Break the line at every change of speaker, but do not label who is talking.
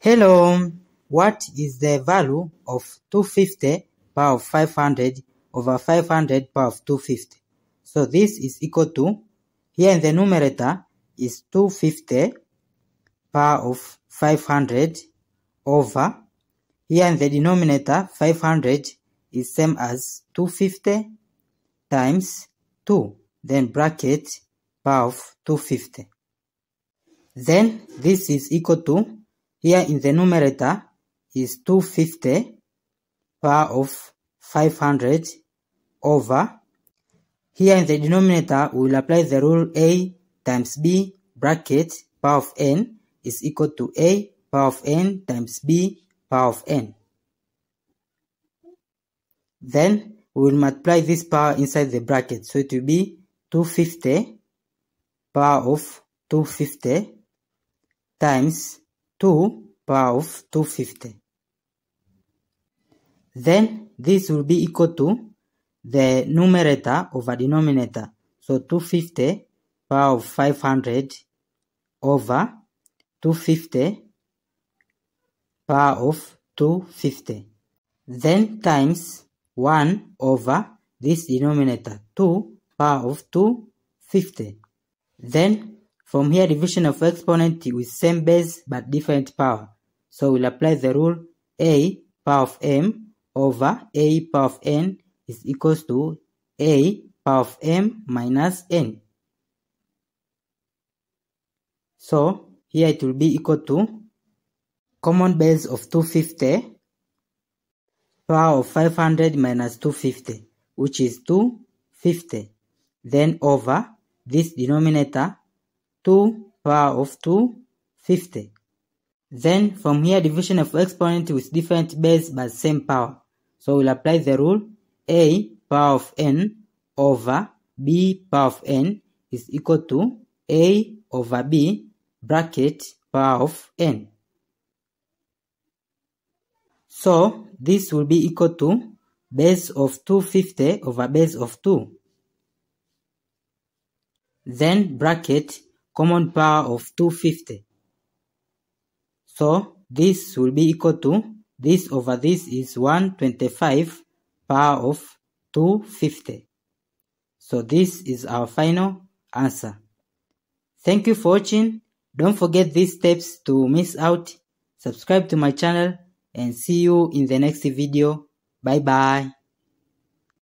Hello, what is the value of 250 power of 500 over 500 power of 250? So this is equal to, here in the numerator is 250 power of 500 over, here in the denominator 500 is same as 250 times 2, then bracket power of 250. Then this is equal to, here in the numerator is 250 power of 500 over, here in the denominator we will apply the rule a times b bracket power of n is equal to a power of n times b power of n. Then we will multiply this power inside the bracket. So it will be 250 power of 250 times 2 power of 250. Then this will be equal to the numerator over denominator. So 250 power of 500 over 250 power of 250. Then times 1 over this denominator 2 power of 250. Then from here division of exponent with same base but different power. So we'll apply the rule a power of m over a power of n is equals to a power of m minus n. So here it will be equal to common base of 250 power of 500 minus 250 which is 250 then over this denominator 2 power of 250 then from here division of exponent with different base but same power so we'll apply the rule a power of n over b power of n is equal to a over b bracket power of n. So this will be equal to base of 250 over base of 2. Then bracket common power of 250. So this will be equal to this over this is 125 power of 250. So this is our final answer. Thank you for watching. Don't forget these steps to miss out. Subscribe to my channel and see you in the next video. Bye bye.